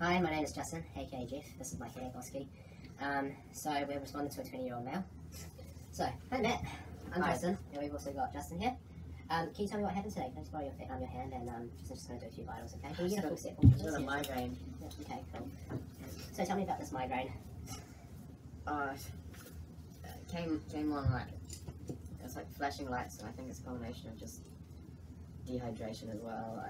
Hi, my name is Justin, aka Jeff. This is my headache OSCE. Um, so we're responding to a 20 year old male. So, hi Matt, I'm Hi. Justin, and we've also got Justin here. Um, can you tell me what happened today? Can I just borrow your, um, your hand and um, just, just going to do a few vitals, okay? Can you get a full step forward, It's got a migraine. Okay, cool. So tell me about this migraine. Uh, it came came on like it's like flashing lights, and I think it's a combination of just dehydration as well.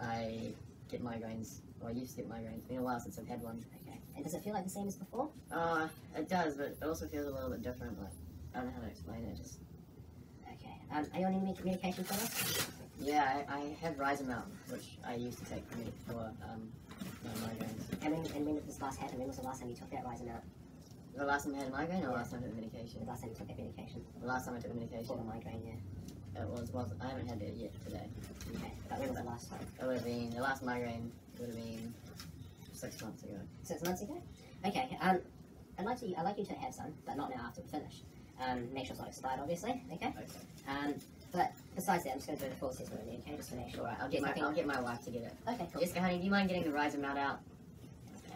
I, I get migraines, or I used to get migraines. It's been a while since I've had one. Okay. And does it feel like the same as before? Uh, it does, but it also feels a little bit different. Like I don't know how to explain it. Just Okay. Um, are you on any medication for this? yeah, I, I have Rizamount, which I used to take for me for um my migraines. And when, and when did this last happen? When was the last time you took that rising? The last time I had a migraine, or Yeah. last time I took medication? The last time you took that medication? The last time I took the For medication, the migraine, yeah. it was was I haven't had it yet today. Okay. But when was the last time? It would have been the last migraine would have been six months ago. Six months ago? Okay, um, I'd like to, I'd like you to have some, but not now after we finish. Um, make sure it's not expired, obviously, okay? Okay. Um, but besides that, I'm just going to do the full assessment with you, okay? Just to make sure. Alright, I'll get my I'll get my wife to get it. Okay, cool. Jessica, honey, do you mind getting the rise amount out?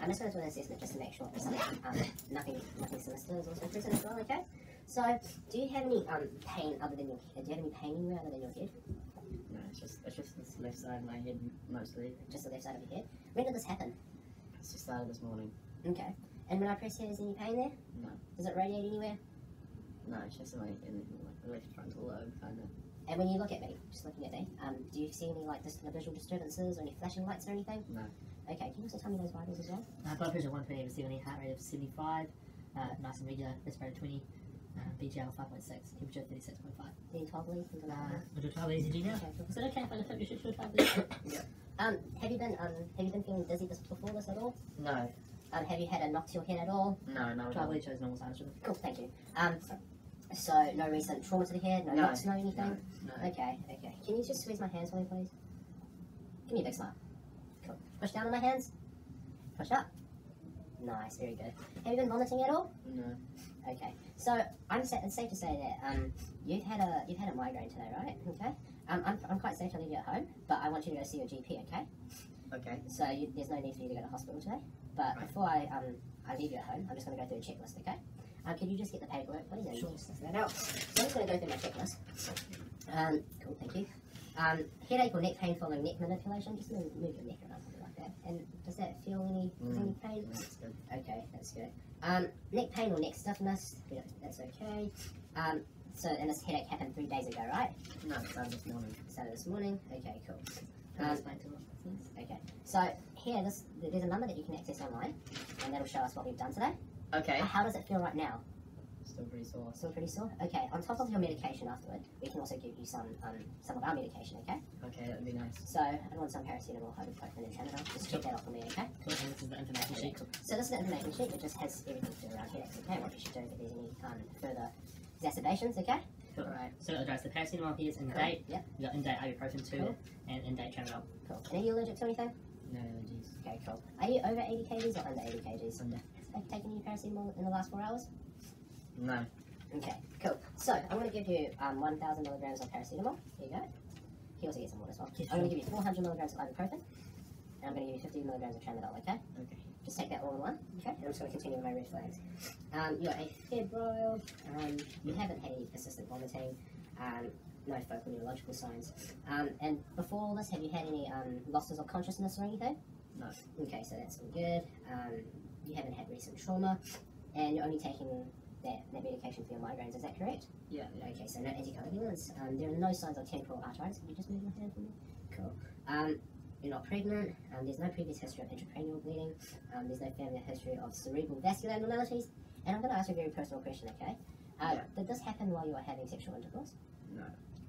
I'm just going to do an assessment just to make sure there's something, um, nothing, nothing sinister is also present as well, okay? So, do you have any, um, pain other than your head? Do you have any pain anywhere other than your head? No, it's just it's just this left side of my head mostly. Just the left side of your head? When did this happen? It's just started this morning. Okay. And when I press here, is any pain there? No. Does it radiate anywhere? No, it's just in my in my left frontal lobe kind of. And when you look at me, just looking at me, um, do you see any like dis- visual disturbances or any flashing lights or anything? No. Okay, can you also tell me those vitals as well? Uh, blood pressure 120 over 70, heart rate of 75, uh, nice and regular, respirator 20, uh, BGL 5.6, temperature 36.5. Any 12 leads, things Uh, like that? we'll do 12 ECG now. Okay, cool. Is it okay if I lift up your shirt to a 12 ECG? Um, have you been um, have you been feeling dizzy this before this at all? No. Um, have you had a knock to your head at all? No. No. 12 No. lead shows normal sinus rhythm. Cool, thank you. Um, so no recent trauma to the head, no, No, knocks, no anything. No. Okay, okay. Can you just squeeze my hands for me, please? Give me a big smile. Cool. Push down on my hands. Push up. Nice, very good. Have you been vomiting at all? No. Okay. So I'm sa- it's safe to say that um, you've had a you've had a migraine today, right? Okay. Um, I'm, I'm quite safe to leave you at home, but I want you to go see your GP, okay? Okay. So you, there's no need for you to go to hospital today. But Right. before I um I leave you at home, I'm just going to go through a checklist, okay? Um, could you just get the paperwork, please? And Sure. just that out. So I'm just going to go through my checklist. Um, cool, thank you. Um, headache or neck pain following neck manipulation. Just move, move your neck around something like that. And does that feel any, is any pain? That's good. Okay, that's good. Um, neck pain or neck stiffness, yeah, that's okay. Um, so, and this headache happened three days ago, right? No, it started this morning. Started this morning. Okay, cool. Um, explain to us? Okay, so here, this there's a number that you can access online, and that'll show us what we've done today. Okay. How does it feel right now? Still pretty sore. Still pretty sore. Okay. On top of your medication afterward, we can also give you some um, some of our medication. Okay. Okay, that'd be nice. So I want some paracetamol, ibuprofen, and Tramadol. Just check that off for me, okay? Cool, and this is the information sheet. So this is the information sheet. It just has everything to do around headaches. Okay. What you should do if there's any um, further exacerbations. Okay. Cool. Alright. So it'll address the paracetamol here is in Cool. date, Yep. you got in date ibuprofen 2, Cool. and in date tramadol. Cool. And are you allergic to anything? No allergies. Okay. Cool. Are you over 80 kgs or under 80 kgs? Under. Have you taken any paracetamol in the last four hours? No. Okay, cool. So I'm going to give you um, 1,000 milligrams of paracetamol. Here you go. He also gets some water as well. Yeah, I'm going to give you 400 milligrams of ibuprofen, and I'm going to give you 50 milligrams of tramadol. Okay. Okay. Just take that all in one. Okay. And I'm just going to continue with my red flags. Um, you're a febrile. Um, you haven't had any persistent vomiting. Um, no focal neurological signs. Um, and before all this, have you had any um, losses of consciousness or anything? No. Okay, so that's all good. Um, you haven't had recent trauma, and you're only taking that, that medication for your migraines. Is that correct? Yeah. Okay, so no anticoagulants. Um, there are no signs of temporal arteritis. Can you just move your hand for me? Cool. Um, you're not pregnant. Um, there's no previous history of intracranial bleeding. Um, there's no family history of cerebral vascular abnormalities. And I'm going to ask you a very personal question, okay? Uh, Yeah. Did this happen while you were having sexual intercourse? No.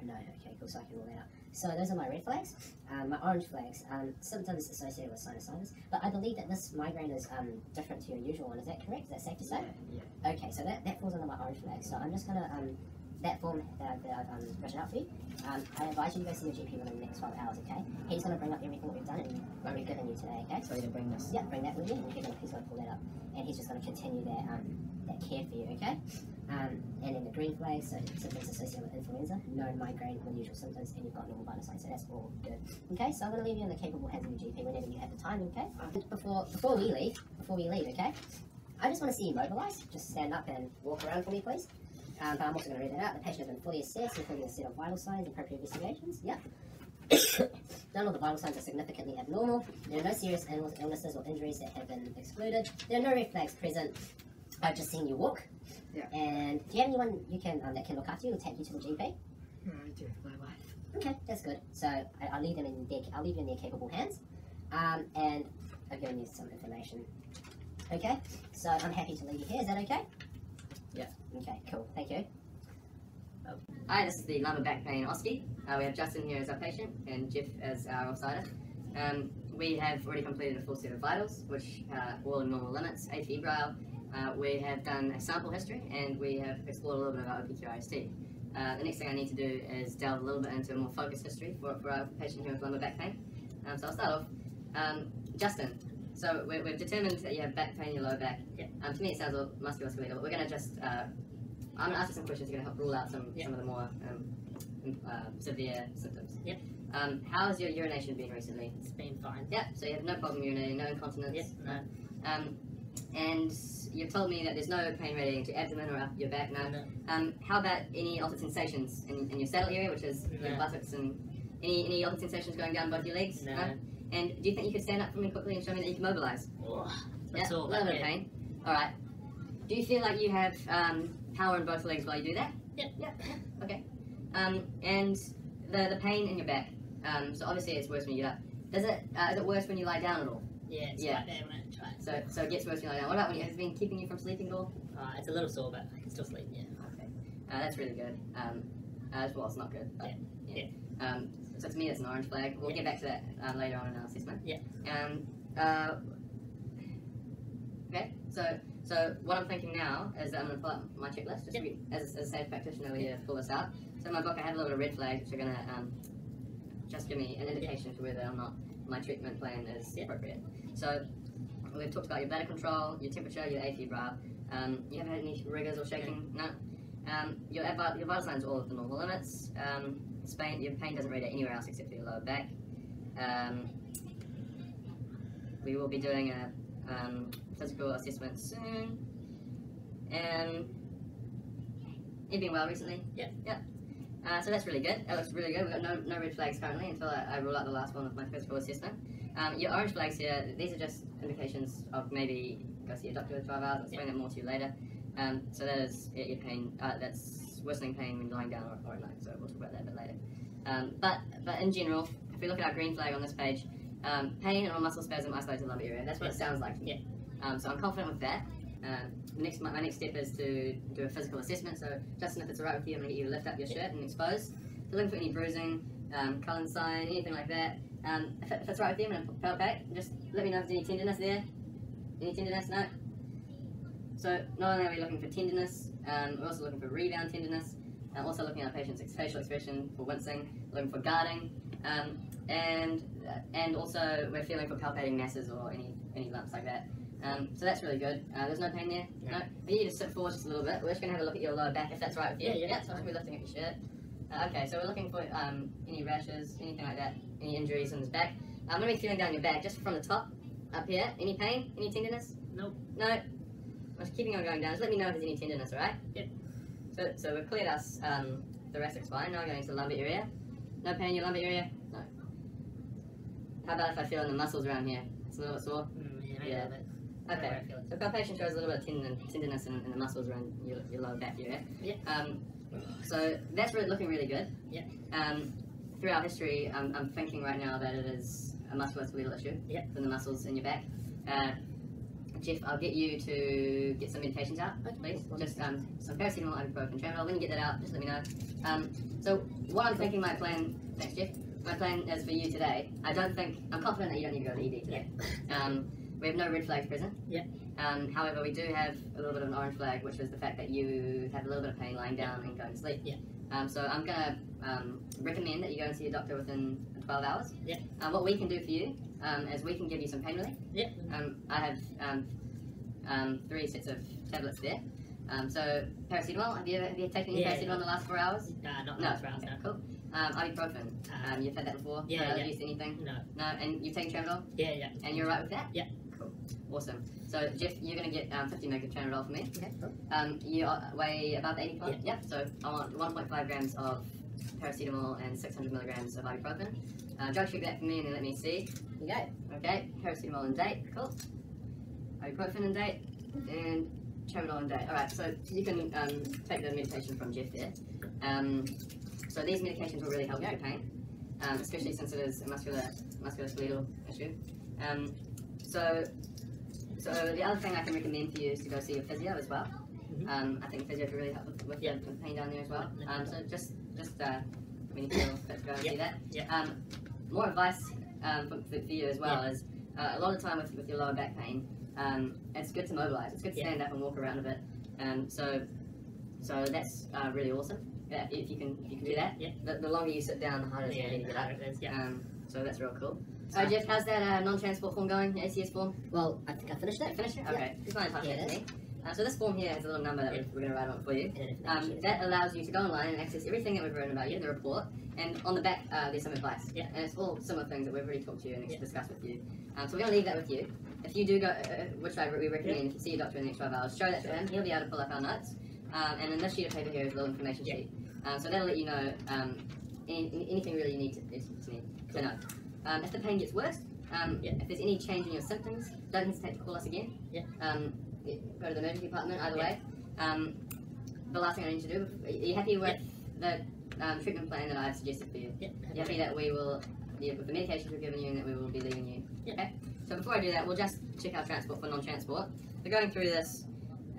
No, okay, cool, so I can rule that out. So those are my red flags. Um, my orange flags, um, symptoms associated with sinusitis. But I believe that this migraine is um, different to your usual one. Is that correct? Is that safe to say? Yeah. Yeah. Okay, so that, that falls under my orange flag. So I'm just gonna um that form that, I've- that I've um, written out for you. Um, I advise you to go see your GP within the next 12 hours. Okay, he's gonna bring up everything that we've done and what we've given you today. Okay. So you to bring this. Yeah, bring that with you, and he's he's gonna pull that up, and he's just gonna continue that um that care for you. Okay. Um, and in the green flag, so symptoms associated with influenza, no migraine or usual symptoms, and you've got normal vital signs, so that's all good. Okay, so I'm going to leave you in the capable hands of your GP whenever you have the time, okay? Before before we leave, before we leave, okay? I just want to see you mobilise. Just stand up and walk around for me, please. Um, but I'm also going to read it out. The patient has been fully assessed, including a set of vital signs, appropriate investigations. Yep. None of the vital signs are significantly abnormal. There are no serious illnesses or injuries that have been excluded. There are no red flags present. I've just seen you walk. Yeah. And do you have anyone you can um, that can look after you or take you to the GP? I do, my wife. Okay, that's good. So I, I'll leave them in their I'll leave you in their capable hands. Um, and I've given you some information. Okay, so I'm happy to leave you here. Is that okay? Yeah. Okay, cool. Thank you. Hi, this is the lumbar back pain OSCE. Uh, we have Justin here as our patient and Jeff as our offsider. Um, we have already completed a full set of vitals, which are all in normal limits, A febrile. Uh, we have done a sample history and we have explored a little bit about OPQRST. Uh, the next thing I need to do is delve a little bit into a more focused history for, for our patient here with lumbar back pain. Um, so I'll start off. Um, Justin, so we, we've determined that you have back pain in your lower back. Yeah. Um, to me it sounds all musculoskeletal, but we're going to just uh, I'm going to ask you some questions. Going to help rule out some, Yeah. some of the more um, um, uh, severe symptoms. Yep. Um, how has your urination been recently? It's been fine. Yeah, so you have no problem urinating, no incontinence. Yep. No. Um, and you've told me that there's no pain radiating to abdomen or up your back now. No. Um, how about any altered sensations in, in your saddle area, which is your buttocks and any, any altered sensations going down both your legs? No. And do you think you could stand up for me quickly and show me that you can mobilise? Oh, Yeah, that's a all. little But bit of pain. All right. Do you feel like you have um, power in both legs while you do that? Yep. Yeah. yeah. Okay. Um, and the the pain in your back. Um, so obviously it's worse when you get up. Does it uh, is it worse when you lie down at all? Yeah, it's Yeah. quite bad when I try it. So so it gets worse when down. What about when you, has been keeping you from sleeping at all? Uh, it's a little sore, but I can still sleep. Yeah. Okay. Uh, that's really good. Um, as well, it's not good. But, Yeah. Um, so to me, it's an orange flag. We'll Yeah. get back to that um, later on in our assessment. Yeah. Um, uh, okay. So so what I'm thinking now is that I'm going to pull up my checklist. Just Yeah. as, a, as a safe practitioner, we to pull this out. So in my book, I have a little of red flags, which are going to um, just give me an indication to whether or not my treatment plan is appropriate. So we've talked about your bladder control, your temperature, your afebrile. Um, you haven't had any rigors or shaking? No. Um, your, your vital signs are all at the normal limits. Um, Spain, your pain doesn't radiate anywhere else except for your lower back. Um, we will be doing a um, physical assessment soon. And you've been well recently? Yeah. Yeah. Uh, so that's really good. That looks really good. We've got no, no red flags currently until I, I rule out the last one of my physical assessment. Um, your orange flags here, these are just indications of maybe go see a doctor with 12 hours. I'll explain that more to you later. Um, so that is your your pain. Uh, that's worsening pain when lying down or, or at night. So we'll talk about that a bit later. Um, but but in general, if we look at our green flag on this page, um, pain or muscle spasm isolated lumbar area. That's what it sounds like to me. Um, so I'm confident with that. Um, next, my, my next step is to do a physical assessment. So Justin, if it's alright with you, I'm going to get you to lift up your shirt and expose. So looking for any bruising, um, Cullen sign, anything like that. Um, if, if it's alright with you, I'm going to palpate. Just let me know if there's any tenderness there. Any tenderness? No. So not only are we looking for tenderness, um, we're also looking for rebound tenderness. Uh, also looking at our patient's facial expression for wincing, looking for guarding, um, and uh, and also we're feeling for palpating masses or any any lumps like that. Um, so that's really good. Uh, there's no pain there. No. No. I need to sit forward just a little bit. We're just going to have a look at your lower back if that's right with you. Yeah, yeah. Yeah. So I'm just lifting up your shirt. Uh, okay. So we're looking for um, any rashes, anything like that, any injuries in his back. I'm going to be feeling down your back just from the top up here. Any pain? Any tenderness? Nope. No. I'm just keeping on going down. Just let me know if there's any tenderness, alright? Yep. So, so we've cleared us um, thoracic spine. Now we're going to the lumbar area. No pain in your lumbar area? No. How about if I feel in the muscles around here? It's a little bit sore. Mm, yeah, Yeah. A little bit. Okay. Where I feel it. So palpation shows a little bit of tendon, tenderness in, in the muscles around your, your lower back area. Yeah. Um, so that's really looking really good. Yeah. Um, through our history, I'm, I'm thinking right now that it is a musculoskeletal issue Yeah. from the muscles in your back. Uh, Jeff, I'll get you to get some medications out, please. Just um, some paracetamol, ibuprofen, tramadol. When you get that out, just let me know. Um, so what I'm thinking my plan, thanks Jeff, my plan is for you today. I don't think, I'm confident that you don't need to go to ED today. Um, we have no red flags present. Yeah. Um, however, we do have a little bit of an orange flag, which is the fact that you have a little bit of pain lying down and going to sleep. Yeah. Um, so I'm gonna um, recommend that you go and see a doctor within 12 hours. Yeah. Um, what we can do for you um, is we can give you some pain relief. Yeah. Um, I have um, um, three sets of tablets there. Um, so paracetamol. Have you ever have you taken any Yeah, paracetamol yeah. in the last four hours? Uh, not No. last round, Okay, no. cool. Um, ibuprofen. Uh, Um, you've had that before. yeah, uh, yeah. Used anything? No. No. And you've taken tramadol, Yeah, yeah. and you're right with that? Yeah. Cool. Awesome. So Jeff, you're gonna get um, 50 mg of tramadol for me. Okay, cool. Um, you uh, weigh about 80 pounds. Yep. So I want 1.5 grams of paracetamol and 600 milligrams of ibuprofen. Uh, drug check that for me and then let me see. You go. Okay, paracetamol and date, cool. Ibuprofen and date, and tramadol and date. Alright, so you can um, take the medication from Jeff there. Um, so these medications will really help with your pain, um, especially since it is a muscular musculoskeletal issue. Um, so, so the other thing I can recommend for you is to go see your physio as well. Mhm. Um, I think physio could really help with, with, Yeah. the, pain down there as well. Um, so just just uh, when you feel fit, go and see that. Yeah. Um, more advice um, for, for you as well is uh, a lot of time with, with your lower back pain, um, it's good to mobilize. It's good to Yeah. stand up and walk around a bit. Um, so, so that's uh, really awesome. Yeah, if you can, you can do that. Yeah. The, the longer you sit down, the harder it's Yeah, going to get up. it is, yeah. Um, so that's real cool. So Jeff, how's that uh, non-transport form going? The ACS form? Well, I think I finished Did it. you finish it? Yeah. Okay. Just want to touch Yeah, it is. me. Uh, so this form here has a little number that Yeah. we're, we're going to write on for you. And Um, that allows you to go online and access everything that we've written about you, the report, and on the back uh, there's some advice. Yeah. And it's all similar things that we've already talked to you and Yeah. discussed with you. Um, so we're going to leave that with you. If you do go, uh, which I we recommend, if you see your doctor in the next 12 hours, show that to him. He'll be able to pull up our notes. Um, and then this sheet of paper here is a little information Yeah. sheet. Um, so that'll let you know um, any, any- anything really you need to, to, need to know. Um, if the pain gets worse, um, Yeah. if there's any change in your symptoms, don't hesitate to call us again. Yeah. Um, go to the emergency department either way. Um, the last thing I need to do, are you happy with the um, treatment plan that I've suggested for you? Yeah. You happy that we will, yeah, with the medications we've given you and that we will be leaving you? Yeah. Okay. So before I do that, we'll just check our transport for non-transport. We're going through this,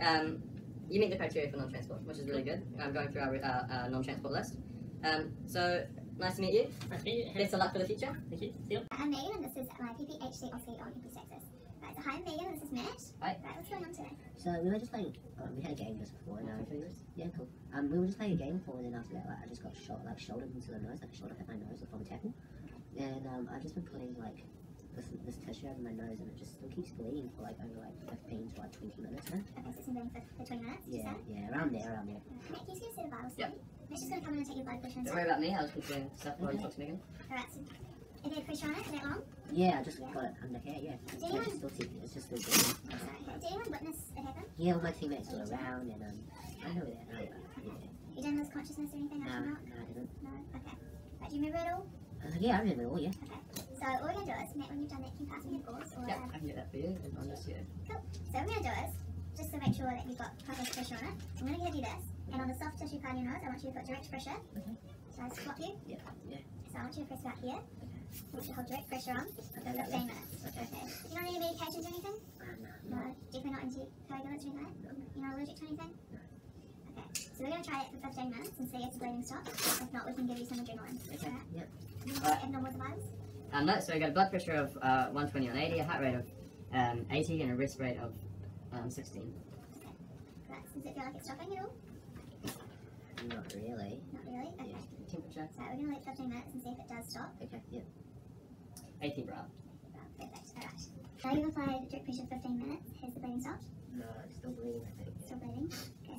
um, you meet the criteria for non-transport, which is really good. I'm going through our, our, our non-transport list. Um, so nice to meet you. Nice to meet you. Best of luck for the future. Thank you. See you. I'm Megan and this is my PPHC OSCE on Epistaxis. Right, so hi I'm Megan and this is Matt. Hi. Right, what's going on today? So we were just playing. Um, we had a game just before. And, uh, yeah, cool. Um, we were just playing a game before, and then after that, like, I just got shot, like shouldered into the nose, like a shoulder hit my nose from a tackle. And um, I've just been putting like this, this tissue over my nose, and it just still keeps bleeding for like over like 15 to like 20 minutes now. Okay, so it's been going for, for 20 minutes, did you Yeah, yeah, around there, around there. Matt, can you see a set of Yep. me? Matt's just going to come in and take your blood pressure and Don't stuff. worry about me. I'll just keep doing stuff while you talk to Megan. Alright, so have you had pressure on it? Is that long? Yeah, I just Yeah. got it under here. Yeah, it's, anyone- it's still tick- it's just still bleeding. So, okay. Did anyone witness it happen? Yeah, all my teammates were around, and um, I know where they're. Yeah. You didn't lose consciousness or anything No, no. I didn't. No? Okay. Right, do you remember it all? Yeah, I it all. Yeah. Okay. So all we're going to do is, Matt, when you've done that, can you pass me your gauze? Or, Yeah, uh, I can get that for you. and I'll just here. So what we're going to do is, just to make sure that you've got proper pressure on it, I'm going to give you this, and on the soft tissue part of your nose, I want you to put direct pressure. Okay. Shall I swap you? Yeah. Yeah. So I want you to press about here. I want you to hold direct pressure on for Okay. 15 minutes. Okay. Okay. You don't need any medications or anything? Uh, no, No. no. Definitely not anticoagulants or anything like that? You're not allergic to anything? No. Okay. So we're going to try it for 15 minutes and see if the bleeding stops. If not, we can give you some adrenaline. Okay. Yep. Have abnormal vitals? Um, no, so I got a blood pressure of uh, 120 on 80, a heart rate of um, 80, and a wrist rate of um, 16. Right. Does it feel like it's stopping at all? Not really. Not really? Okay. Yeah. Temperature? So we're going to wait 15 minutes and see if it does stop. Okay. Yeah. 80 bra. Right, perfect. Alright. Now you've applied direct pressure 15 minutes. Has the bleeding stopped? No, it's still bleeding. I think. Still bleeding.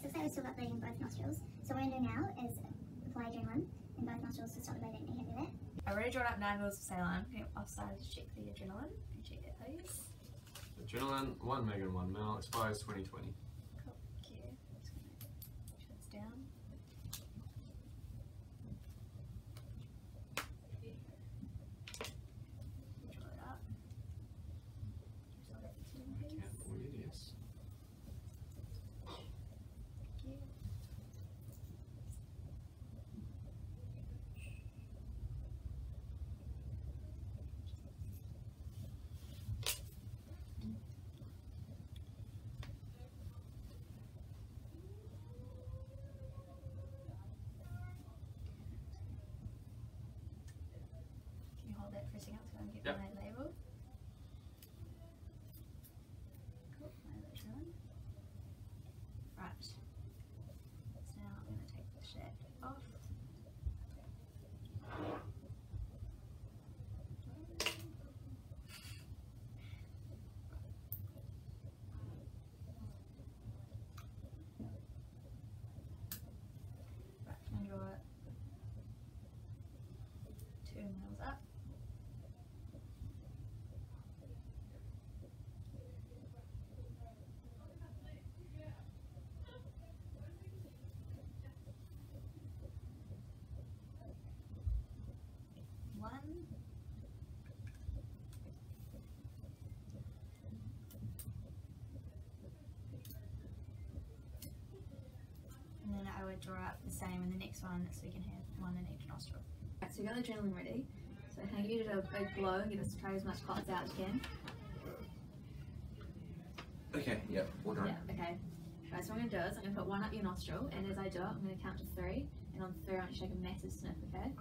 Okay, so looks like we've still got bleeding in both nostrils. So what I'm going to do now is apply adrenaline in both nostrils to stop the bleeding. Are you happy with that? I've already drawn up nine mils of saline. Okay, I've started to check the adrenaline. Can you check that, please? Adrenaline, 1 meg and 1 mil, expires 2020. Cool. Thank you. Just gonna make sure it's down. Draw it up. Just hold it for two I minutes. can't read, yes. Thank you. Can you hold that for a second so I can get Yep. my label? Cool, my label's done. Right. So now I'm going to take the shirt off. Two mils up. One. And then I would draw up the same in the next one so we can have one in each nostril. Right, so we got the adrenaline ready. So can I give you a big blow and get us to try as much clots out as you can? Okay, yep, we'll try. Yeah, okay. Right, so what I'm going to do is I'm going to put one up your nostril and as I do it I'm going to count to three and on three I want you to take a massive sniff, okay?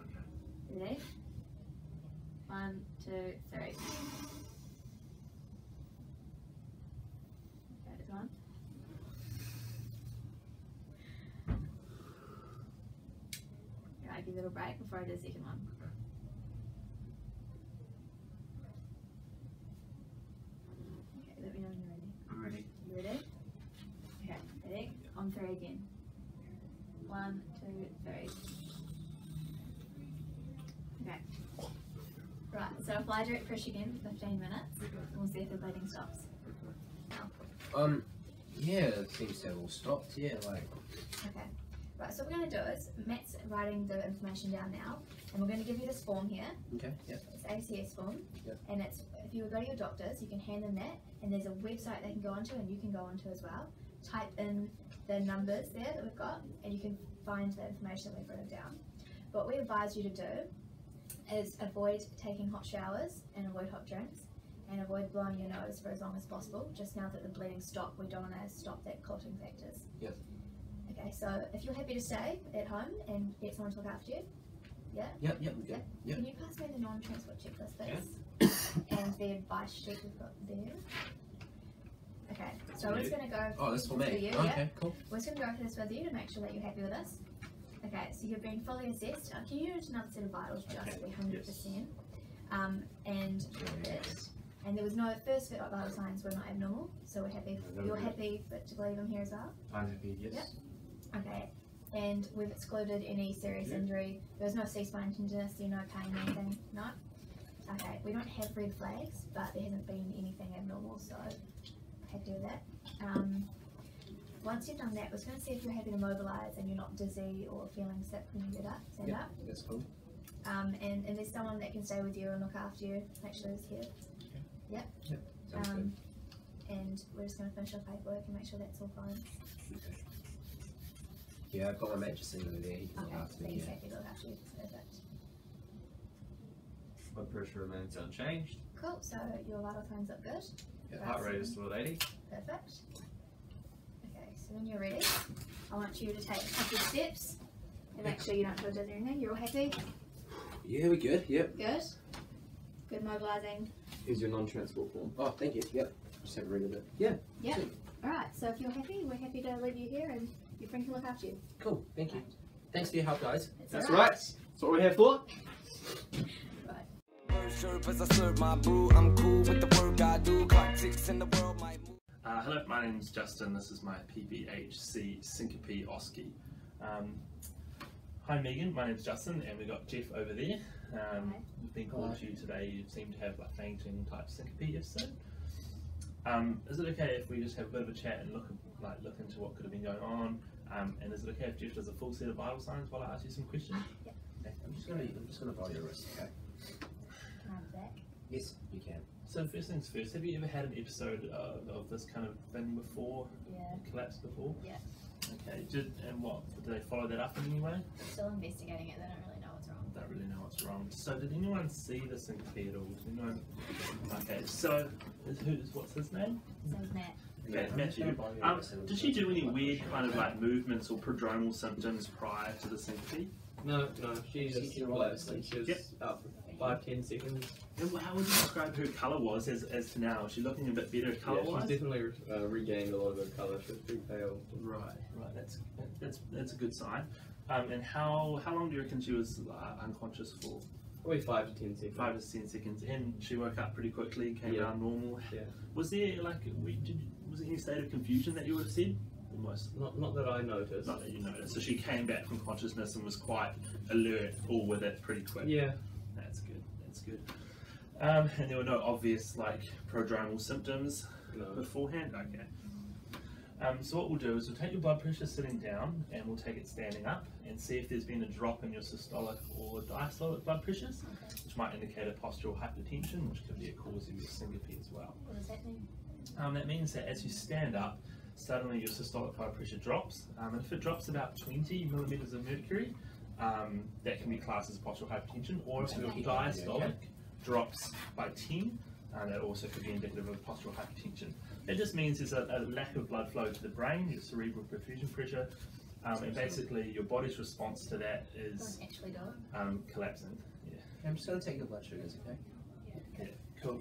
Ready? One, two, three. Okay, it's on. Right, give it a little break before I do the second one. Okay, let me know when you're ready. I'm ready. You ready? Okay, ready? On three again. One, two, three. Okay. Right, so I'll apply direct pressure again for 15 minutes and we'll see if the bleeding stops. Um, yeah, it seems to have all stopped, yeah, like, Okay. Right, so what we're going to do is Matt's writing the information down now and we're going to give you this form here. okay, yep, It's ACS form, Yep. and it's if you go to your doctors, you can hand them that, and there's a website they can go onto, and you can go onto as well. Type in the numbers there that we've got, and you can find the information that we've written down. What we advise you to do is avoid taking hot showers and avoid hot drinks, and avoid blowing your nose for as long as possible. Just now that the bleeding stopped, we don't want to stop that clotting factors. Yes. Okay, so if you're happy to stay at home and get someone to look after you, yeah? yep, yep, we're. Yep. can you pass me the non-transport checklist, please? and the advice sheet we've got there. Okay, so we're just gonna go. Oh, this for For me? you, yeah. Okay, cool. We're just gonna go through this with you to make sure that you're happy with us. Okay, so you've been fully assessed. Uh, can you do another set of vitals just Okay, to be hundred percent? Um, and and there was no first fit vital signs were not abnormal, so we're happy. No, You're good. happy to believe them here as well. I'm happy, yes. Yep. Okay, and we've excluded any serious Yeah. injury. There was no C-spine tenderness, you no pain, anything, no? Okay, we don't have red flags, but there hasn't been anything abnormal, so happy with that. Um, once you've done that, we're going to see if you're happy to mobilise and you're not dizzy or feeling sick when you get up, stand Yep. up. That's cool. Um, and, and there's someone that can stay with you and look after you, make sure he's here. Sounds Um, and we're just going to finish our paperwork and make sure that's all fine. Okay. Yeah, I've got my mate just sitting over there, he can look Okay, after so me, he's yeah. happy to look after you, perfect. Blood pressure remains unchanged. Cool, so your vital signs look good. Yeah. Heart rate is still at 80. Perfect. Okay, so when you're ready, I want you to take a couple of steps and make sure you don't feel dizzy or anything. You're all happy? Yeah, we're good, yep. Good. Good mobilising. Here's your non-transport form. Oh, thank you, yep. Just have a read of it. Yeah. Yep. Alright, so if you're happy, we're happy to leave you here and your friend can look after you. Cool, thank you. Thanks for your help, guys. It's That's right. That's what we're here for. Serve as I serve my brew. I'm cool with the work I do. Clock ticks and the world might move. Uh, hello, my name's Justin. This is my PPHC Syncope OSCE. Um, hi, Megan. My name's Justin, and we've got Jeff over there. Um, Hi. we've been called to you today. You seem to have like fainting type syncope, if so. Um, is it okay if we just have a bit of a chat and look like look into what could have been going on? Um, and is it okay if Jeff does a full set of vital signs while I ask you some questions? Okay, I'm just gonna, I'm just gonna follow your wrist, okay? Can I have that? Yes, you can. So first things first, have you ever had an episode of, of this kind of thing before? Yeah. Collapse before? Yeah. Okay. Did and what? Did they follow that up in any way? Still investigating it, they don't really know what's wrong. Don't really know what's wrong. So did anyone see the syncope at all? Did anyone? Okay. So is, who's what's his name? So is Matt. Okay, I'm Matthew. Um, did she do any weird kind of like movements or prodromal symptoms prior to the syncope? No, no, she She just did collapsed well, and she was Yep. out for five, ten seconds. And how would you describe her colour was as, as to now? Is she looking a bit better colour Yeah, she's definitely uh, regained a lot of her colour. She was pretty pale. Right, right. That's that's that's a good sign. Um, and how how long do you reckon she was uh, unconscious for? Probably five to ten seconds. Five to ten seconds, and she woke up pretty quickly, came Yeah. down normal. Yeah. Was there like we did? Was there any state of confusion that you would have said? Almost. Not, not that I noticed. Not that you noticed. So she came back from consciousness and was quite alert, all with it pretty quick. Yeah, That's good. That's good. Um, and there were no obvious like prodromal symptoms No. beforehand. Okay. Um, so what we'll do is we'll take your blood pressure sitting down and we'll take it standing up and see if there's been a drop in your systolic or diastolic blood pressures, which might indicate a postural hypertension, which could be a cause of your syncope as well. What does that mean? Um, that means that as you stand up, suddenly your systolic blood pressure drops. Um, and if it drops about 20 millimeters of mercury, um, that can be classed as postural hypertension. Or if your diastolic drops by 10, uh, that also could be indicative of postural hypertension. It just means there's a, a lack of blood flow to the brain, your cerebral perfusion pressure, um, and basically your body's response to that is Don't actually do it. um, collapsing. Yeah. I'm just going to take your blood sugars, okay? Yeah, cool.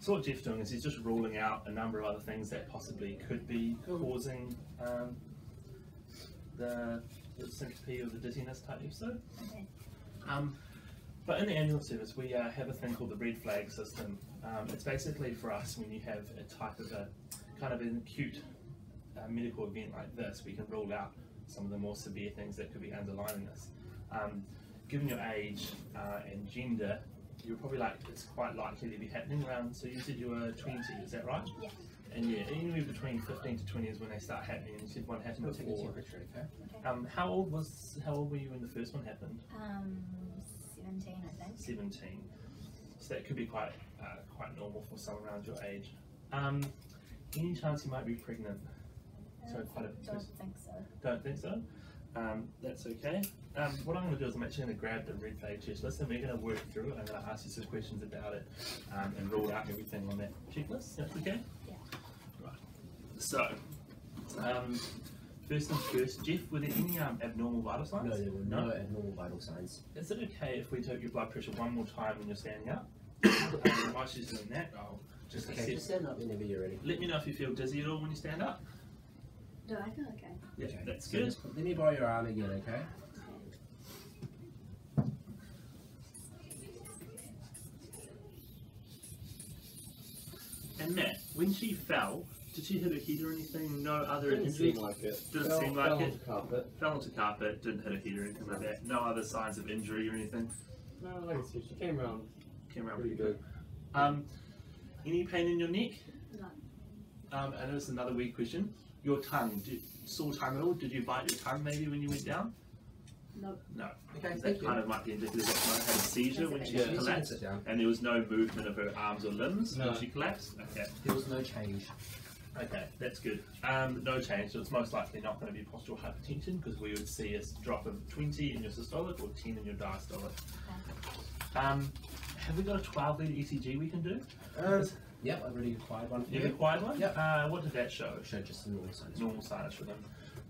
So what Jeff's doing is he's just ruling out a number of other things that possibly could be causing um, the, the syncope or the dizziness type episode. Okay. Um, but in the ambulance service, we uh, have a thing called the red flag system. Um, it's basically for us when you have a type of a kind of an acute uh, medical event like this, we can rule out some of the more severe things that could be underlying this. Um, given your age uh, and gender, you're probably like it's quite likely to be happening around. So you said you were 20, is that right? Yeah. And yeah, anywhere between 15 to 20 is when they start happening. And you said one happened I'll take your before. temperature, okay? Um, how old was how old were you when the first one happened? Um, 17, I think. 17. So that could be quite uh, quite normal for someone around your age. Um, any chance you might be pregnant? So quite a Don't think so. Don't think so. Um, that's okay. Um, what I'm going to do is I'm actually going to grab the red flag checklist and we're going to work through it. I'm going to ask you some questions about it um, and rule out everything on that checklist. That's okay? Yeah. Right. So, um, first things first, Jeff, were there any um, abnormal vital signs? No, there were no abnormal vital signs. Is it okay if we took your blood pressure one more time when you're standing up? um, while she's doing that, I'll just Okay, just stand up whenever you're ready. Let me know if you feel dizzy at all when you stand up. Do I feel okay? Yeah, Okay, that's so good. just- Let me borrow your arm again, okay? And Matt, when she fell, did she hit her head or anything? No other injury? Didn't injury? seem like it. Didn't Fell- seem like fell it. onto carpet. Fell onto carpet, didn't hit her head or anything like that. No other signs of injury or anything. No, like I said, she came around Came around pretty pretty good. good. Um, any pain in your neck? No. Um, and this is another weird question. Your tongue, did, sore tongue at all? Did you bite your tongue maybe when you went down? No. No. Okay, That thank you. kind of might be indicative that she might have had a seizure when she Yeah, collapsed. sit down. And there was no movement of her arms or limbs No. when she collapsed? Okay. There was no change. Okay, that's good. Um, no change, so it's most likely not going to be postural hypertension because we would see a drop of 20 in your systolic or 10 in your diastolic. Um, have we got a 12 lead ECG we can do? Um, yep, I've already acquired one for You've you. acquired one? Yep. Uh, what did that show? It showed just the normal sinus. Normal sinus rhythm.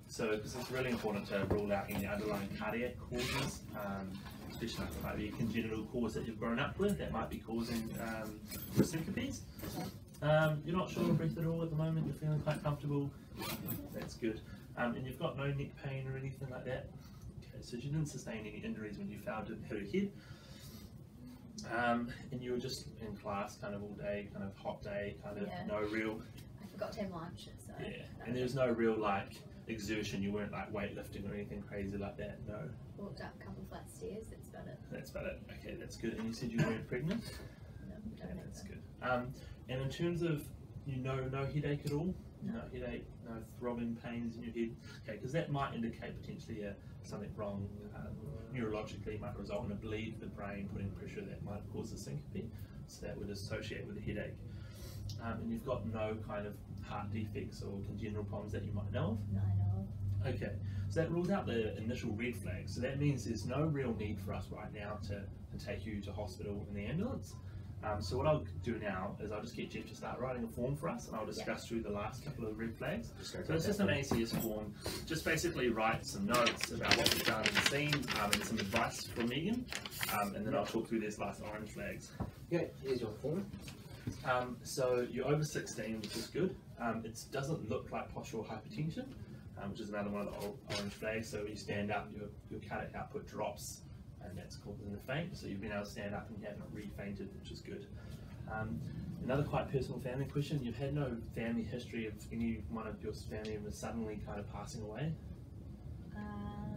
So, because it's really important to rule out any underlying cardiac causes, um, especially like it might be a congenital cause that you've grown up with that might be causing um, your syncopes. Um, you're not short of breath at all at the moment, you're feeling quite comfortable. That's good. Um, and you've got no neck pain or anything like that. Okay, so you didn't sustain any injuries when you fell, didn't hit your head. Um, and you were just in class kind of all day, kind of hot day, kind of Yeah. no real I forgot to have lunch, so. yeah, and there was no real like exertion. You weren't like weightlifting or anything crazy like that. No, Walked up a couple of flat stairs, that's about it. that's about it. Okay, that's good. And you said you weren't pregnant. No, Okay, that's so. good. Um, and in terms of you know no headache at all, No. headache, no throbbing pains in your head. Okay, because that might indicate potentially uh, something wrong um, neurologically. Might result in a bleed to the brain, putting pressure that might cause a syncope. So that would associate with a headache. Um, and you've got no kind of heart defects or congenital problems that you might know of. No, I know. Okay, so that rules out the initial red flag. So that means there's no real need for us right now to, to take you to hospital in the ambulance. Um, so what I'll do now is I'll just get Jeff to start writing a form for us, and I'll discuss through the last couple of red flags. So it's just that an ACS form. Just basically write some notes about what we've done in the scene um, and some advice from Megan, um, and then I'll talk through these last orange flags. Okay, here's your form. Um, so you're over 16, which is good. Um, it doesn't look like postural hypertension, um, which is another one of the orange flags. So when you stand up, your, your cardiac output drops, and that's causing the faint. So you've been able to stand up and you haven't re-fainted, which is good. Um, another quite personal family question: You've had no family history of any one of your family members suddenly kind of passing away. Um,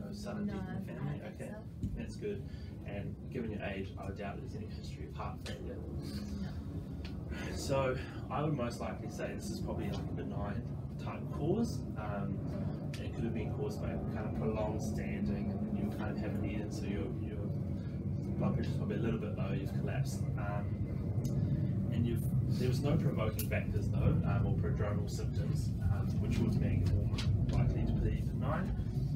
No sudden no, death in the family? I don't think Okay. so. That's good. and given your age, I would doubt there's any history of heart failure. So I would most likely say this is probably like a benign type cause. Um, it could have been caused by kind of prolonged standing, and then you kind of haven't eaten, so your your blood pressure's probably a little bit low. You've collapsed, um, and you've there was no provoking factors though, um, or prodromal symptoms, um, which would make it more likely to be benign.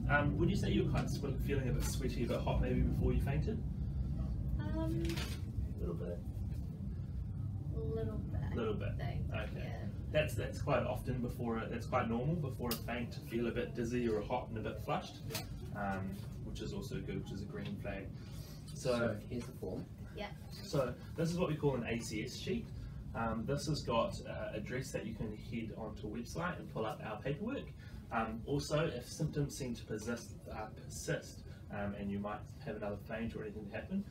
Um, would you say you were kind of feeling a bit sweaty, a bit hot maybe before you fainted? Um, A little bit. a little bit. I Little bit. think. Okay. Yeah. That's that's quite often before a, that's quite normal before a faint to feel a bit dizzy or hot and a bit flushed, um, which is also good, which is a green flag. So, here's the form. Yeah. so this is what we call an ACS sheet. Um, this has got uh, a address that you can head onto a website and pull up our paperwork. Um, also, if symptoms seem to persist, uh, persist um, and you might have another faint or anything happen,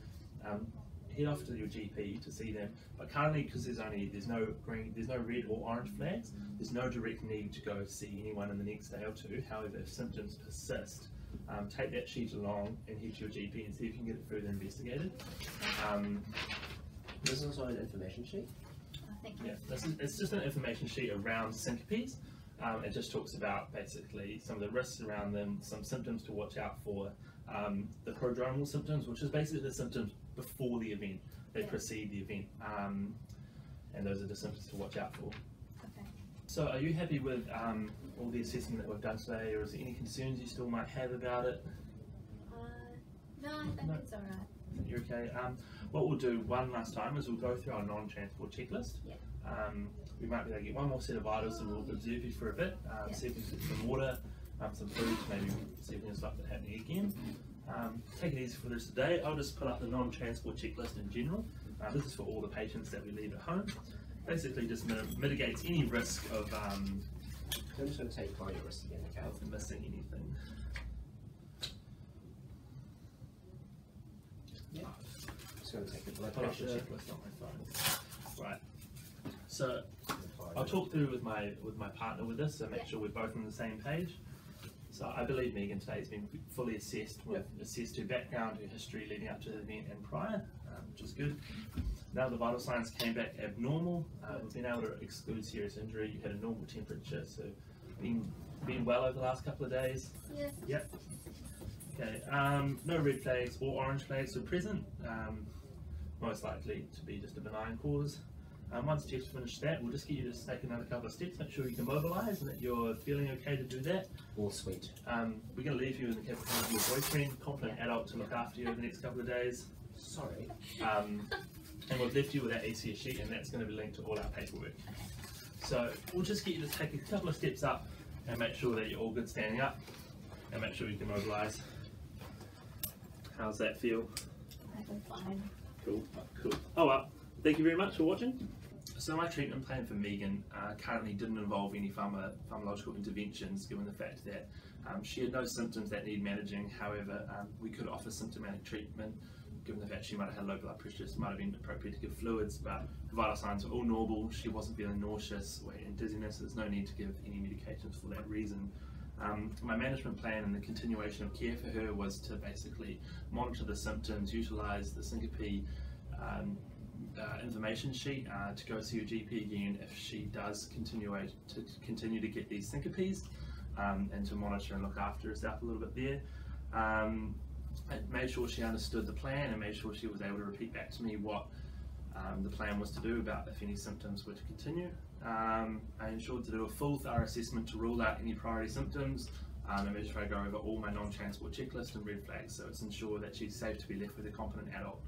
um, head off to your GP to see them. But currently, because there's only there's no green, there's no red or orange flags, there's no direct need to go see anyone in the next day or two. However, if symptoms persist, um, take that sheet along and head to your GP and see if you can get it further investigated. Um, This is also an information sheet. I yeah, this is, it's just an information sheet around syncopes. Um, it just talks about basically some of the risks around them, some symptoms to watch out for, um, the prodromal symptoms, which is basically the symptoms before the event, they Yeah. precede the event, um, and those are the symptoms to watch out for. So, are you happy with um, all the assessment that we've done today, or is there any concerns you still might have about it? Uh, no, I think No. it's alright. You're okay. Um, what we'll do one last time is we'll go through our non-transport checklist. Yeah. Um, we might be able to get one more set of items and we'll observe you for a bit, um, Yeah. see if we can get some water, um, some food, maybe see if we can stop it happening again. Um, take it easy for the rest of the day. I'll just put up the non-transport checklist in general. Uh, this is for all the patients that we leave at home. Basically, just mit- mitigates any risk of, um, I'm just going to take cardio risk again, okay? of missing anything. Just going to take the blood Put up pressure the check. checklist on my phone. Right. So I'll talk through with my with my partner with this, so make Yeah. sure we're both on the same page. So I believe Megan today has been fully assessed. We've assessed her background, her history leading up to the event and prior, um, which is good. Now the vital signs came back abnormal. Uh, we've been able to exclude serious injury. You had a normal temperature, so been been well over the last couple of days. Yes. Yep. Okay. Um, no red flags or orange flags were present. Um, most likely to be just a benign cause. Um, once Jeff's finished that, we'll just get you to take another couple of steps, make sure you can mobilise and that you're feeling okay to do that. All sweet. Um, we're going to leave you in the care of your boyfriend, competent adult to look after you over the next couple of days. Sorry. Um, and we've left you with that ACS sheet, and that's going to be linked to all our paperwork. So we'll just get you to take a couple of steps up and make sure that you're all good standing up, and make sure you can mobilise. How's that feel? I feel fine. Cool, cool. Oh well, thank you very much for watching. So my treatment plan for Megan uh, currently didn't involve any pharma, pharmacological interventions, given the fact that um, she had no symptoms that need managing. However, um, we could offer symptomatic treatment, given the fact she might have had low blood pressure, so it might have been appropriate to give fluids, but the vital signs were all normal. She wasn't feeling nauseous or dizziness. There's no need to give any medications for that reason. Um, my management plan and the continuation of care for her was to basically monitor the symptoms, utilise the syncope um, uh, information sheet uh, to go see your GP again if she does continue to continue to get these syncopes, um, and to monitor and look after herself a little bit there. Um, made sure she understood the plan and made sure she was able to repeat back to me what um, the plan was to do about if any symptoms were to continue. Um, I ensured to do a full thorough assessment to rule out any priority symptoms um, and made sure I go over all my non-transport checklist and red flags so it's ensured that she's safe to be left with a competent adult